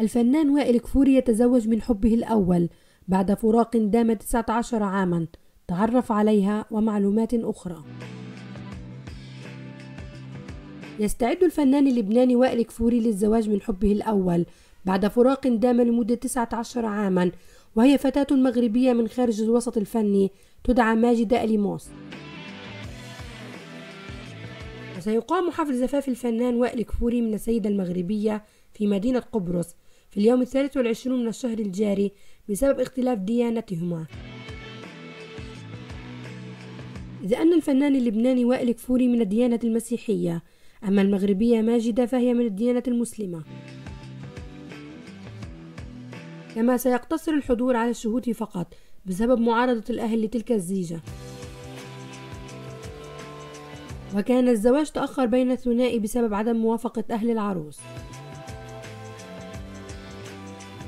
الفنان وائل كفوري يتزوج من حبه الأول بعد فراق دام 19 عاما. تعرف عليها ومعلومات أخرى. يستعد الفنان اللبناني وائل كفوري للزواج من حبه الأول بعد فراق دام لمدة 19 عاما وهي فتاة مغربية من خارج الوسط الفني تدعى ماجدة أليموس. وسيقام حفل زفاف الفنان وائل كفوري من السيدة المغربية في مدينة قبرص في اليوم الثالث والعشرون من الشهر الجاري بسبب اختلاف ديانتهما. إذ أن الفنان اللبناني وائل كفوري من الديانة المسيحية أما المغربية ماجدة فهي من الديانة المسلمة. كما سيقتصر الحضور على الشهود فقط بسبب معارضة الأهل لتلك الزيجة. وكان الزواج تأخر بين الثنائي بسبب عدم موافقة أهل العروس.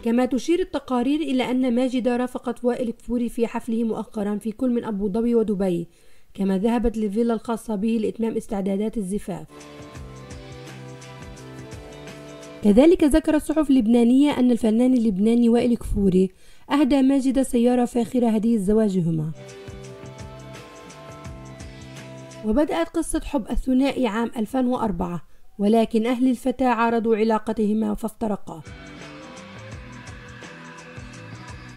كما تشير التقارير إلى أن ماجدة رافقت وائل كفوري في حفله مؤخرا في كل من أبو ظبي ودبي كما ذهبت للفيلا الخاصة به لإتمام استعدادات الزفاف. كذلك ذكرت الصحف اللبنانية أن الفنان اللبناني وائل كفوري أهدى ماجدة سيارة فاخرة هدية زواجهما. وبدأت قصة حب الثنائي عام 2004 ولكن أهل الفتاة عارضوا علاقتهما فافترقا.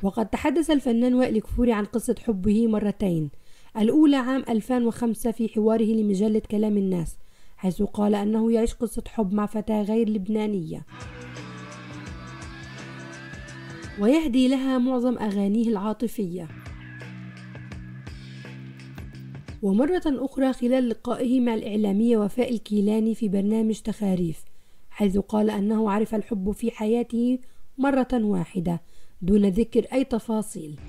وقد تحدث الفنان وائل كفوري عن قصة حبه مرتين. الأولى عام 2005 في حواره لمجلة كلام الناس حيث قال أنه يعيش قصة حب مع فتاة غير لبنانية. ويهدي لها معظم أغانيه العاطفية. ومرة أخرى خلال لقائه مع الإعلامية وفاء الكيلاني في برنامج تخاريف حيث قال أنه عرف الحب في حياته مرة واحدة. دون ذكر أي تفاصيل.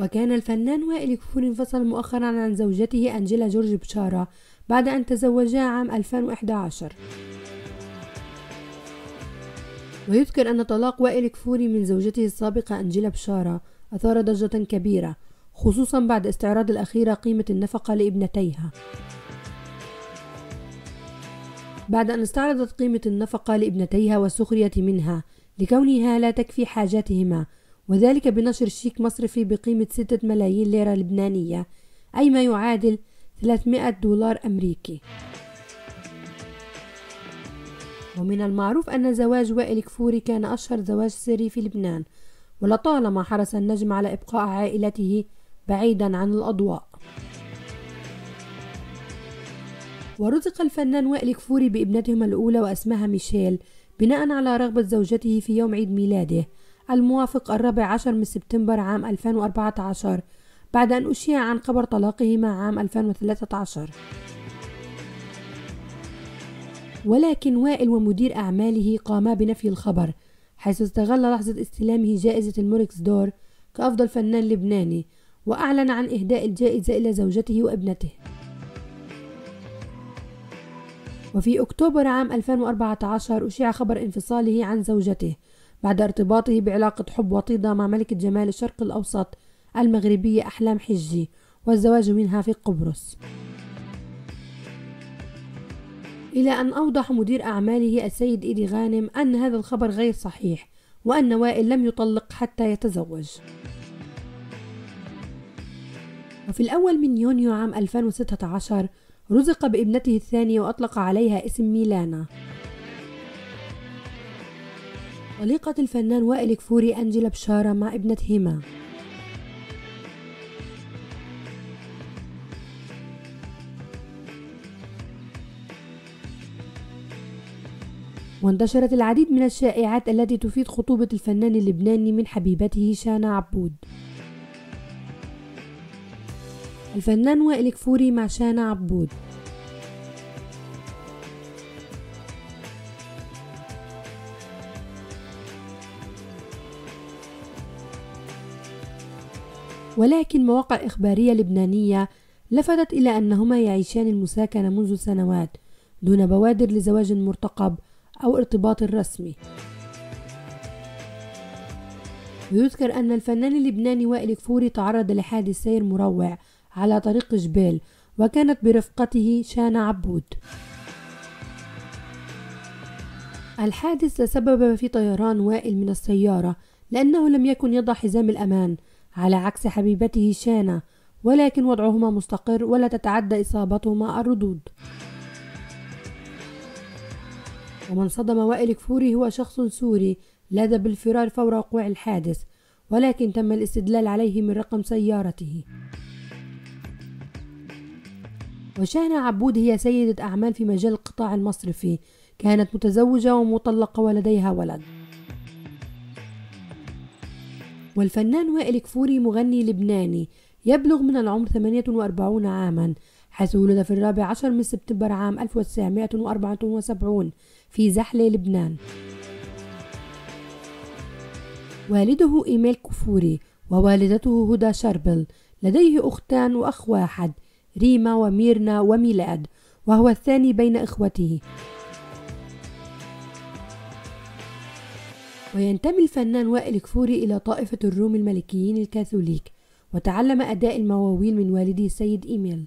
وكان الفنان وائل كفور انفصل مؤخرا عن زوجته أنجيلا جورج بشارة بعد أن تزوجا عام 2011 ويذكر أن طلاق وائل كفوري من زوجته السابقة أنجيلا بشارة أثار ضجة كبيرة خصوصا بعد استعراض الأخيرة قيمة النفقة لابنتيها. بعد أن استعرضت قيمة النفقة لابنتيها والسخرية منها لكونها لا تكفي حاجاتهما وذلك بنشر شيك مصرفي بقيمة ستة ملايين ليرة لبنانية أي ما يعادل 300 دولار أمريكي. ومن المعروف أن زواج وائل كفوري كان أشهر زواج سري في لبنان ولطالما حرص النجم على إبقاء عائلته بعيدا عن الأضواء. ورزق الفنان وائل كفوري بابنتهما الأولى وأسمها ميشيل بناء على رغبة زوجته في يوم عيد ميلاده الموافق الرابع عشر من سبتمبر عام 2014 بعد أن أشيع عن خبر طلاقهما عام 2013 ولكن وائل ومدير أعماله قاما بنفي الخبر حيث استغل لحظة استلامه جائزة الموركس دور كأفضل فنان لبناني وأعلن عن إهداء الجائزة إلى زوجته وابنته. وفي أكتوبر عام 2014 أشيع خبر انفصاله عن زوجته بعد ارتباطه بعلاقة حب وطيدة مع ملكة جمال الشرق الأوسط المغربية أحلام حجي والزواج منها في قبرص. إلى أن أوضح مدير أعماله السيد إيدي غانم أن هذا الخبر غير صحيح وأن وائل لم يطلق حتى يتزوج. وفي الأول من يونيو عام 2016 رزق بابنته الثانية وأطلق عليها اسم ميلانا. طليقة الفنان وائل كفوري أنجلا بشارة مع ابنتهما. وانتشرت العديد من الشائعات التي تفيد خطوبة الفنان اللبناني من حبيبته شانا عبود. الفنان وائل كفوري مع شانا عبود. ولكن مواقع إخبارية لبنانية لفتت إلى أنهما يعيشان المساكنة منذ سنوات دون بوادر لزواج مرتقب أو ارتباط رسمي. ويذكر أن الفنان اللبناني وائل كفوري تعرض لحادث سير مروع على طريق جبال وكانت برفقته شانا عبود. الحادث تسبب في طيران وائل من السيارة لأنه لم يكن يضع حزام الأمان على عكس حبيبته شانا ولكن وضعهما مستقر ولا تتعدى إصابتهما الرضوض. ومن صدم وائل كفوري هو شخص سوري لاذ بالفرار فور وقوع الحادث ولكن تم الاستدلال عليه من رقم سيارته. وشاهنة عبود هي سيدة أعمال في مجال القطاع المصرفي كانت متزوجة ومطلقة ولديها ولد. والفنان وائل كفوري مغني لبناني يبلغ من العمر 48 عاما حيث ولد في الرابع عشر من سبتمبر عام 1974 في زحلة لبنان. والده إيميل كفوري ووالدته هدى شربل لديه أختان وأخ واحد ريما وميرنا وميلاد وهو الثاني بين إخوته. وينتمي الفنان وائل كفوري إلى طائفة الروم الملكيين الكاثوليك وتعلم أداء المواويل من والده السيد إيميل.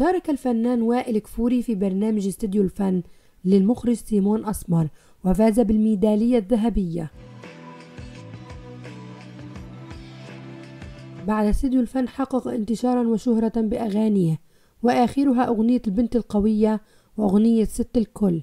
شارك الفنان وائل كفوري في برنامج استديو الفن للمخرج سيمون أسمر وفاز بالميدالية الذهبية. بعد استديو الفن حقق انتشارا وشهرة بأغانيه وآخرها أغنية البنت القوية وأغنية ست الكل.